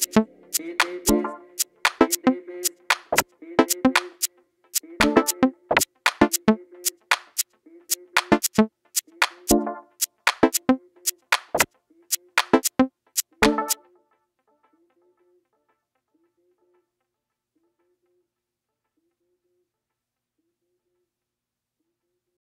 Bye.